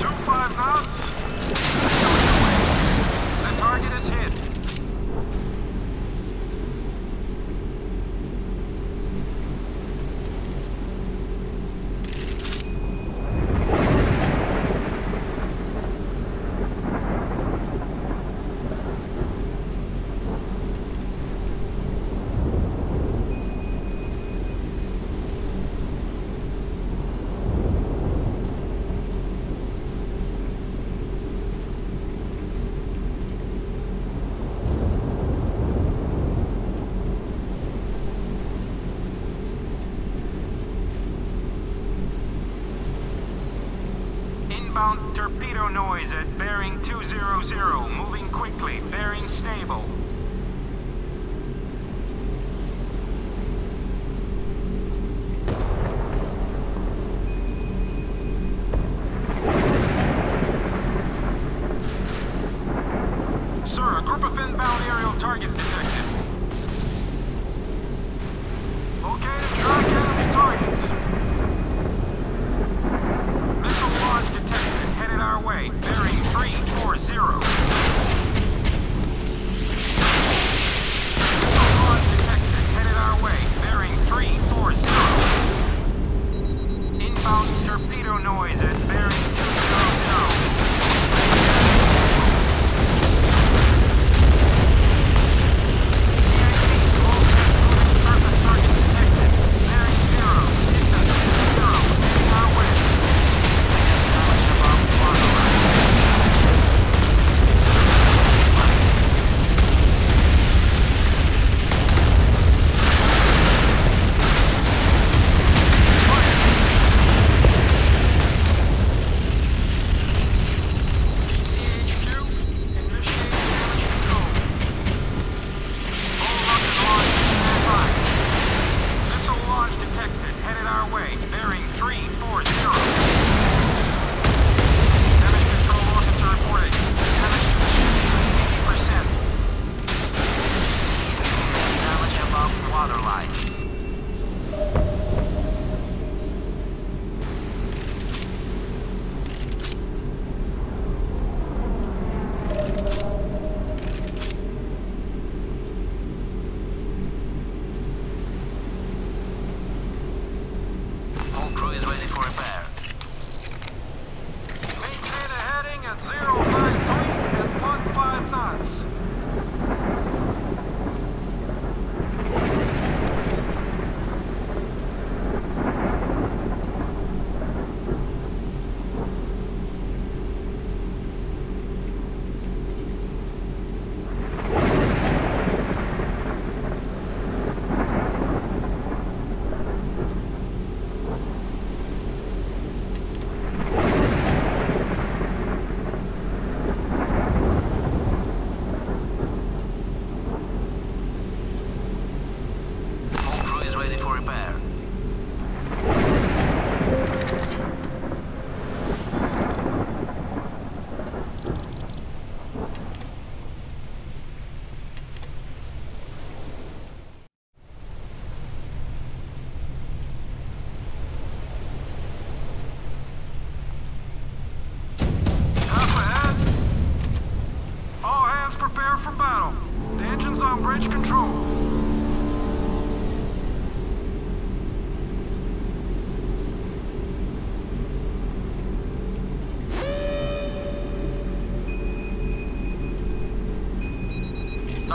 Two five knots. The target is hit. inbound torpedo noise at bearing 200, moving quickly, bearing stable. Sir, a group of inbound aerial targets detected. Located track enemy targets. at zero.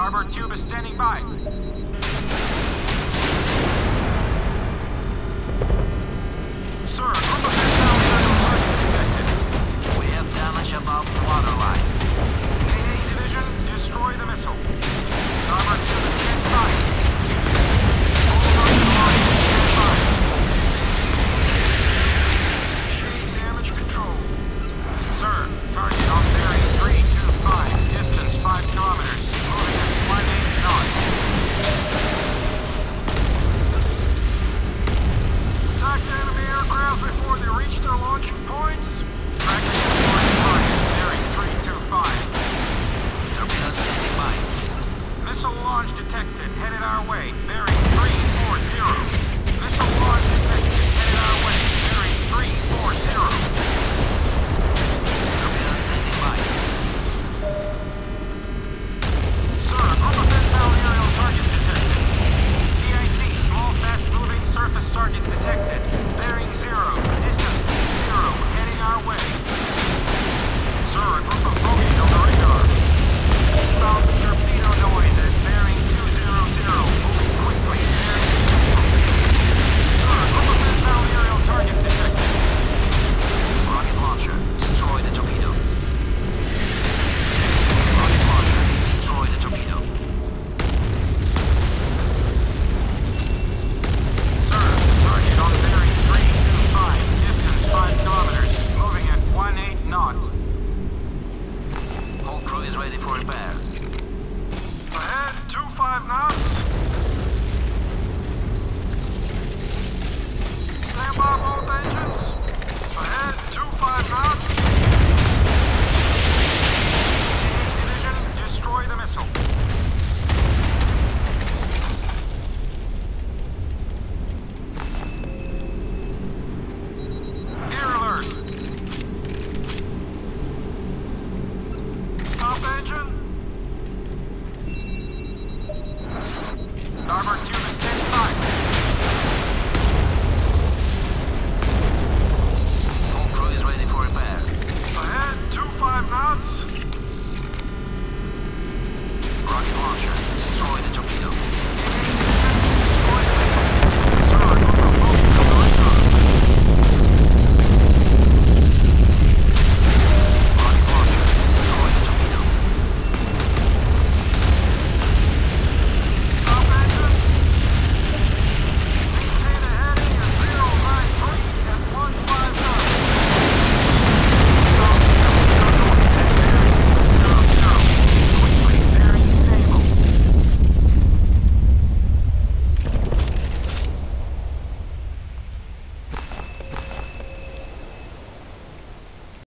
Starboard tube is standing by.